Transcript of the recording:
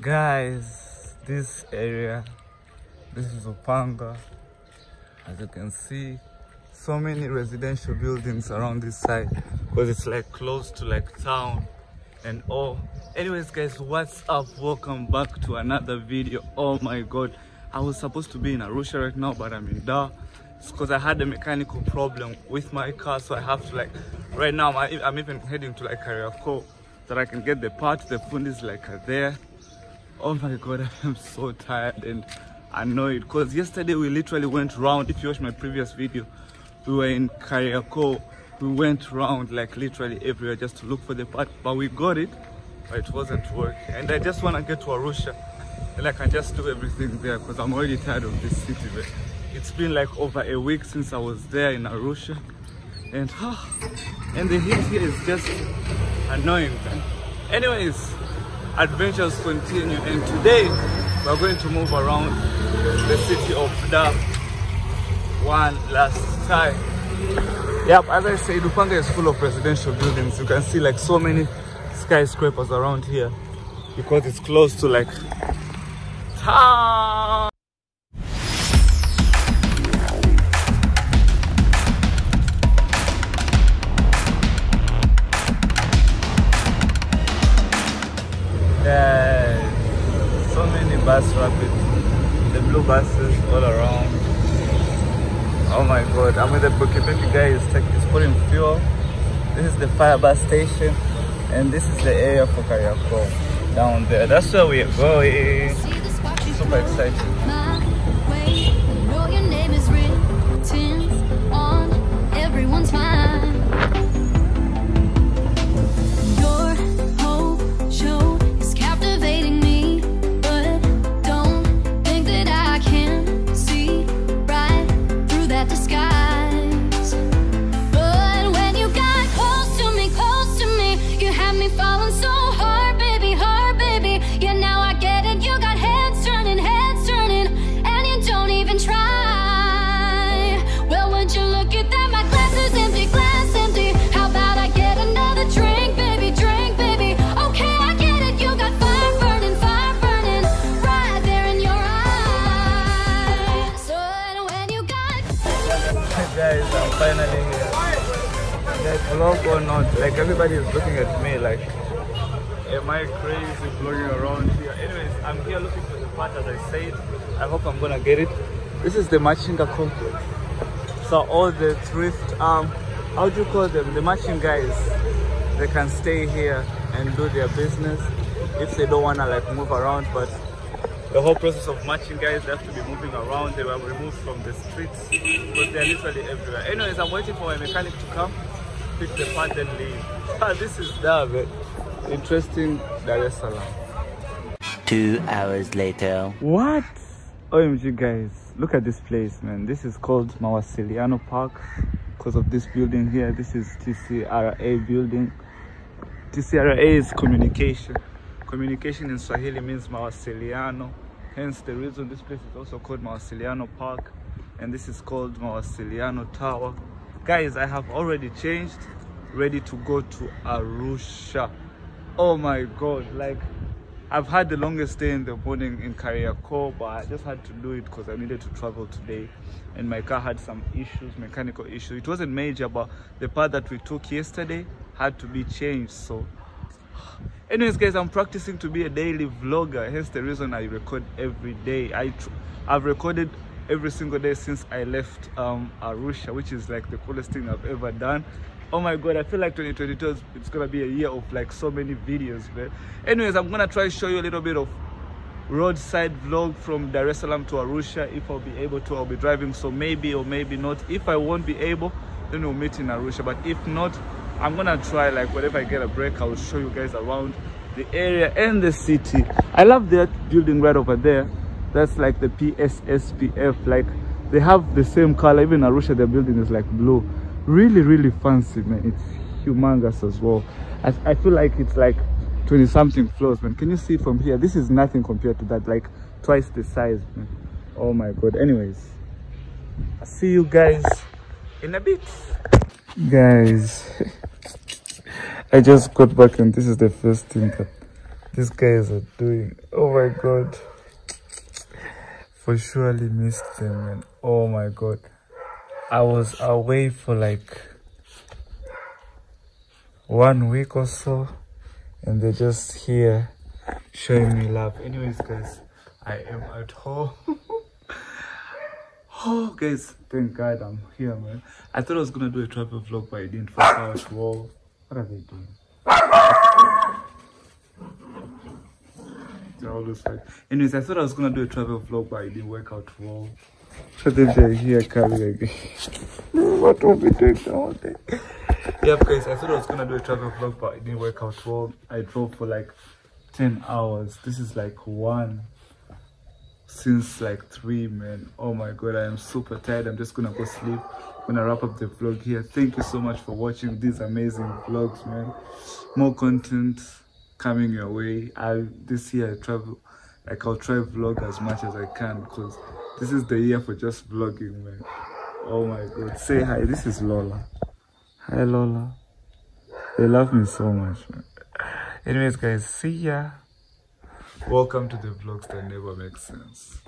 guys this area this is upanga. As you can see so many residential buildings around this side because it's like close to like town and all. Anyways guys what's up? Welcome back to another video. Oh my god. I was supposed to be in arusha right now but i'm in dar. Because i had a mechanical problem with my car so i have to like right now i'm, even heading to like Kariakoo that i can get the part the fundis like there oh my god i'm so tired and annoyed because yesterday we literally went round if you watch my previous video we were in Kariakoo we went round like literally everywhere just to look for the part but we got it but it wasn't working and i just want to get to arusha and i can just do everything there because i'm already tired of this city man. it's been like over a week since i was there in arusha and and the heat here is just annoying man. anyways adventures continue and today we're going to move around the city of Dar one last time Yep, as I said, Upanga is full of residential buildings. You can see like so many skyscrapers around here because it's close to like town. Bus rapids, the blue buses all around. Oh my god, I'm with the Buki Buki guy, he's, he's putting fuel. This is the fire bus station, and this is the area for Kariakoo down there. That's where we are going. Super excited. Finally here. Like vlog or not, like everybody is looking at me like, am I crazy vlogging around here? Anyways, I'm here looking for the part as I said. I hope I'm gonna get it. This is the Machinga complex. So all the thrift, um, how do you call them? The machinga guys, they can stay here and do their business if they don't wanna like move around. But the whole process of machinga guys they have to be moving around. They were removed from the streets because they're literally everywhere. Anyways, I'm waiting for my mechanic to come, pick the part and leave. Ah, this is there, man. Interesting Dar es Salaam. Two hours later. What? OMG guys, look at this place man. This is called Mawasiliano Park because of this building here. This is TCRA building. TCRA is communication. Communication in Swahili means Mawasiliano. Hence the reason this place is also called Mawasiliano Park and this is called Mawasiliano Tower. Guys, I have already changed, ready to go to Arusha. Oh my god, like I've had the longest day in the morning in Kariakoo, but I just had to do it because I needed to travel today. And my car had some issues, mechanical issues. It wasn't major, but the part that we took yesterday had to be changed. So, anyways, guys, I'm practicing to be a daily vlogger. Hence the reason I record every day. I I've recorded every single day since I left um, Arusha, which is like the coolest thing I've ever done. Oh my god, I feel like 2022 is it's gonna be a year of like so many videos, man. Anyways, I'm gonna try to show you a little bit of roadside vlog from Dar es Salaam to Arusha. If I'll be able to, I'll be driving, so maybe or maybe not. If I won't be able, then we'll meet in Arusha. But if not, I'm gonna try like whenever I get a break, I will show you guys around the area and the city. I love that building right over there. That's like the PSSPF. Like they have the same color. Even Arusha, their building is like blue. Really, really fancy, man. It's humongous as well. I, I feel like it's like 20 something floors, man. Can you see from here? This is nothing compared to that. Like twice the size, man. Oh my god. Anyways, I'll see you guys in a bit. Guys, I just got back and this is the first thing that these guys are doing. Oh my god. For surely missed them and oh my god. I was away for like one week or so and they're just here showing me love. Anyways guys, I am at home. oh guys, thank god I'm here man. I thought I was gonna do a travel vlog but I didn't for out. Whoa. What are they doing? They're always like, anyways, I thought I was gonna do a travel vlog, but it didn't work out well. So then they're here coming again. what will we doing now? Yep, guys, I thought I was gonna do a travel vlog, but it didn't work out well. I drove for like 10 hours. This is like one since like three, man. Oh my god, I am super tired. I'm just gonna go sleep. I'm gonna wrap up the vlog here. Thank you so much for watching these amazing vlogs, man. More content coming your way. I this year I travel like I'll try vlog as much as I can because this is the year for just vlogging, man. Oh my god. Say hi. This is Lola. Hi Lola. They love me so much, man. Anyways, guys, see ya. Welcome to the vlogs that never make sense.